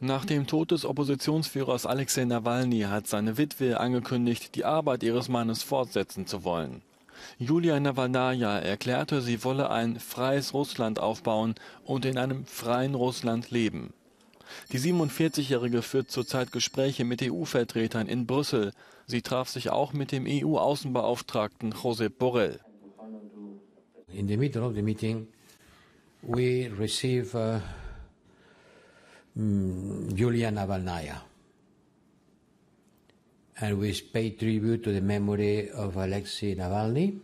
Nach dem Tod des Oppositionsführers Alexei Nawalny hat seine Witwe angekündigt, die Arbeit ihres Mannes fortsetzen zu wollen. Julia Nawalnaja erklärte, sie wolle ein freies Russland aufbauen und in einem freien Russland leben. Die 47-Jährige führt zurzeit Gespräche mit EU-Vertretern in Brüssel. Sie traf sich auch mit dem EU-Außenbeauftragten Josep Borrell. In the middle of the meeting, we receive uh, Julia Navalnaya. And we pay tribute to the memory of Alexei Navalny,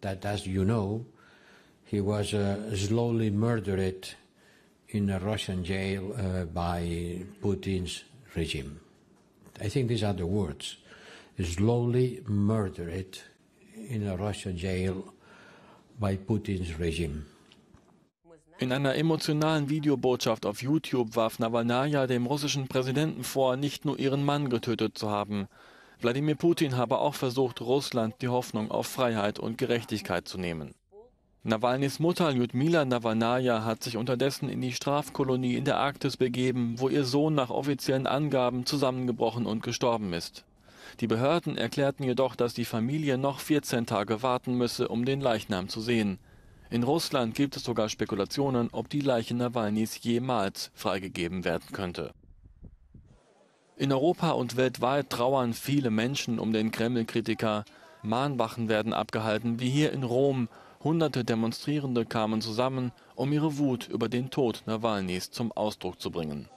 that, as you know, he was uh, slowly murdered in a Russian jail uh, by Putin's regime. I think these are the words. Slowly murdered in a Russian jail by Putin's regime. In einer emotionalen Videobotschaft auf YouTube warf Nawalnaja dem russischen Präsidenten vor, nicht nur ihren Mann getötet zu haben. Wladimir Putin habe auch versucht, Russland die Hoffnung auf Freiheit und Gerechtigkeit zu nehmen. Nawalnys Mutter Lyudmila Nawalnaja hat sich unterdessen in die Strafkolonie in der Arktis begeben, wo ihr Sohn nach offiziellen Angaben zusammengebrochen und gestorben ist. Die Behörden erklärten jedoch, dass die Familie noch 14 Tage warten müsse, um den Leichnam zu sehen. In Russland gibt es sogar Spekulationen, ob die Leiche Nawalnys jemals freigegeben werden könnte. In Europa und weltweit trauern viele Menschen um den Kreml-Kritiker. Mahnwachen werden abgehalten, wie hier in Rom. Hunderte Demonstrierende kamen zusammen, um ihre Wut über den Tod Nawalnys zum Ausdruck zu bringen.